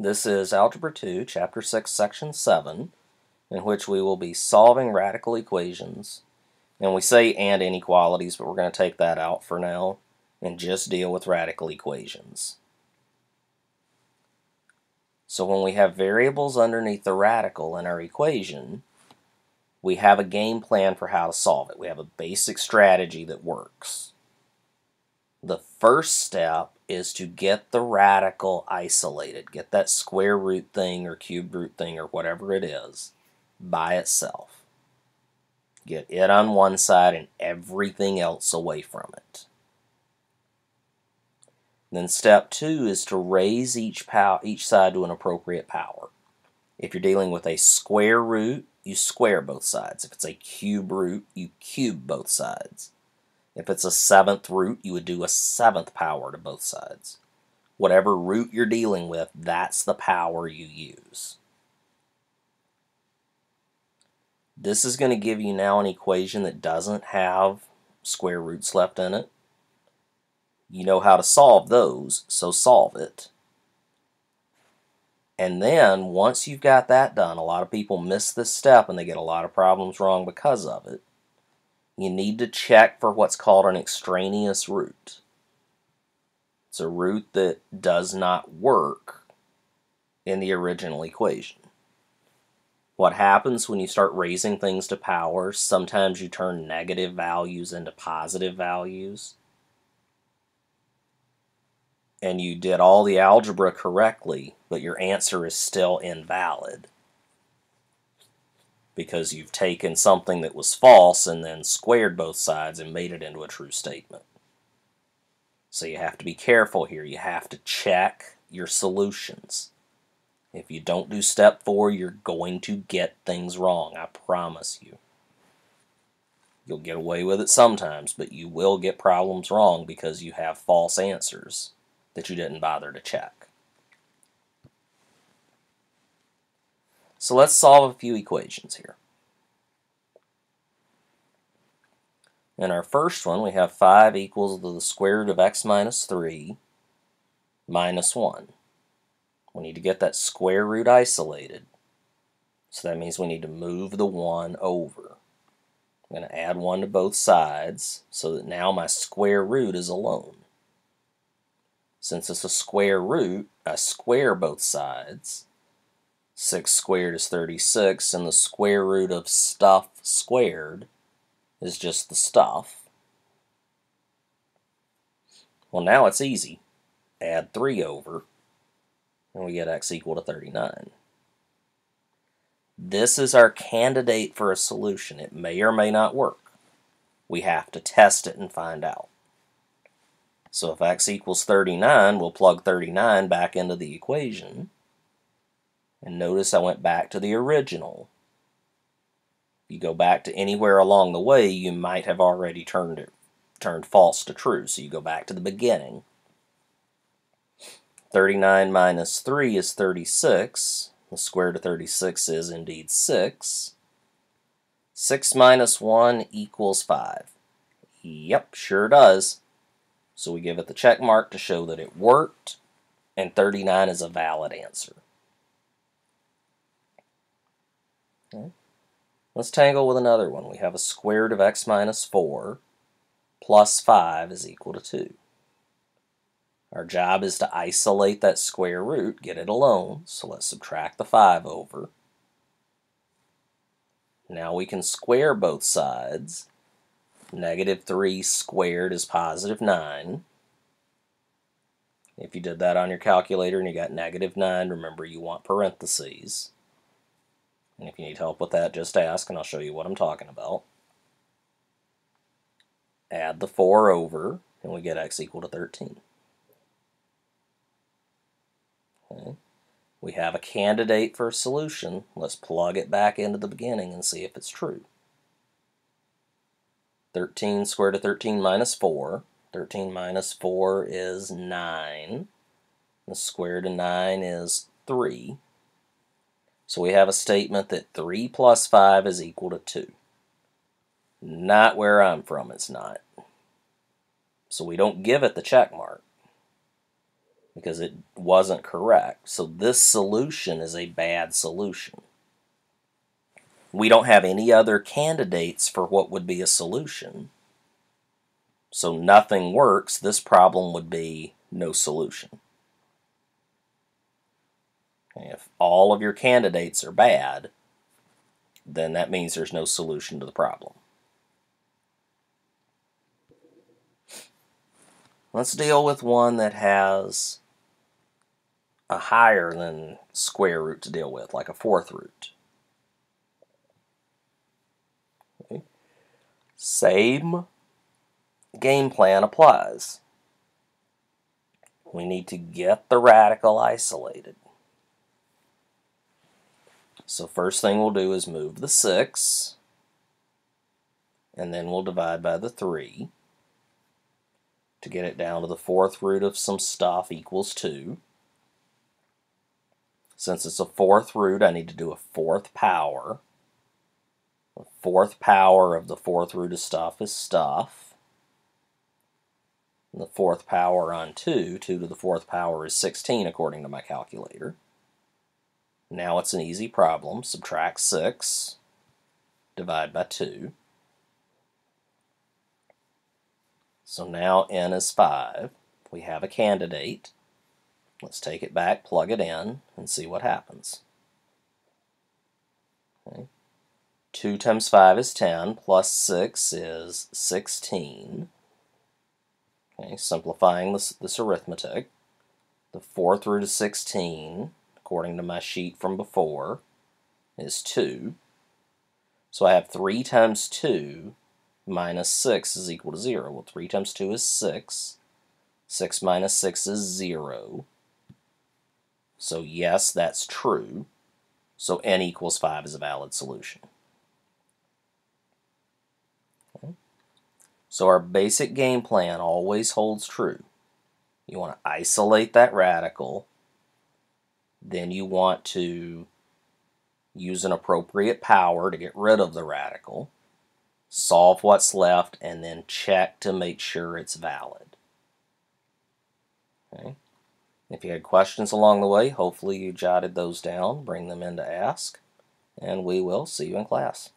This is Algebra 2, Chapter 6, Section 7, in which we will be solving radical equations. And we say and inequalities, but we're going to take that out for now and just deal with radical equations. So when we have variables underneath the radical in our equation, we have a game plan for how to solve it. We have a basic strategy that works. The first step is to get the radical isolated. Get that square root thing or cube root thing or whatever it is by itself. Get it on one side and everything else away from it. Then step two is to raise each, pow each side to an appropriate power. If you're dealing with a square root, you square both sides. If it's a cube root, you cube both sides. If it's a seventh root, you would do a seventh power to both sides. Whatever root you're dealing with, that's the power you use. This is going to give you now an equation that doesn't have square roots left in it. You know how to solve those, so solve it. And then, once you've got that done, a lot of people miss this step and they get a lot of problems wrong because of it. You need to check for what's called an extraneous root. It's a root that does not work in the original equation. What happens when you start raising things to powers, sometimes you turn negative values into positive values and you did all the algebra correctly, but your answer is still invalid because you've taken something that was false and then squared both sides and made it into a true statement. So you have to be careful here. You have to check your solutions. If you don't do step four, you're going to get things wrong. I promise you. You'll get away with it sometimes, but you will get problems wrong because you have false answers that you didn't bother to check. So let's solve a few equations here. In our first one, we have 5 equals to the square root of x minus 3 minus 1. We need to get that square root isolated. So that means we need to move the 1 over. I'm going to add 1 to both sides so that now my square root is alone. Since it's a square root, I square both sides. 6 squared is 36, and the square root of stuff squared is just the stuff. Well, now it's easy. Add 3 over, and we get x equal to 39. This is our candidate for a solution. It may or may not work. We have to test it and find out. So if x equals 39, we'll plug 39 back into the equation. And notice I went back to the original. If you go back to anywhere along the way, you might have already turned it turned false to true. So you go back to the beginning. 39 minus 3 is 36. The square root of 36 is indeed 6. 6 minus 1 equals 5. Yep, sure does. So we give it the check mark to show that it worked, and 39 is a valid answer. Okay. Let's tangle with another one. We have a square root of x minus 4 plus 5 is equal to 2. Our job is to isolate that square root, get it alone, so let's subtract the 5 over. Now we can square both sides, Negative 3 squared is positive 9. If you did that on your calculator and you got negative 9, remember you want parentheses. And if you need help with that, just ask and I'll show you what I'm talking about. Add the 4 over, and we get x equal to 13. Okay. We have a candidate for a solution. Let's plug it back into the beginning and see if it's true. 13 squared of 13 minus 4. 13 minus 4 is 9. The square root of 9 is 3. So we have a statement that 3 plus 5 is equal to 2. Not where I'm from, it's not. So we don't give it the check mark. because it wasn't correct. So this solution is a bad solution. We don't have any other candidates for what would be a solution. So nothing works. This problem would be no solution. If all of your candidates are bad, then that means there's no solution to the problem. Let's deal with one that has a higher than square root to deal with, like a fourth root. Okay. Same game plan applies. We need to get the radical isolated. So first thing we'll do is move the 6, and then we'll divide by the 3 to get it down to the fourth root of some stuff equals 2. Since it's a fourth root, I need to do a fourth power. The fourth power of the fourth root of stuff is stuff. And the fourth power on 2, 2 to the fourth power is 16 according to my calculator. Now it's an easy problem. Subtract 6, divide by 2. So now n is 5. We have a candidate. Let's take it back, plug it in, and see what happens. Okay. 2 times 5 is 10, plus 6 is 16. Okay, simplifying this, this arithmetic. The fourth root of 16 according to my sheet from before, is 2. So I have 3 times 2 minus 6 is equal to 0. Well, 3 times 2 is 6. 6 minus 6 is 0. So yes, that's true. So n equals 5 is a valid solution. So our basic game plan always holds true. You want to isolate that radical then you want to use an appropriate power to get rid of the radical, solve what's left, and then check to make sure it's valid. Okay. If you had questions along the way, hopefully you jotted those down, bring them in to ask, and we will see you in class.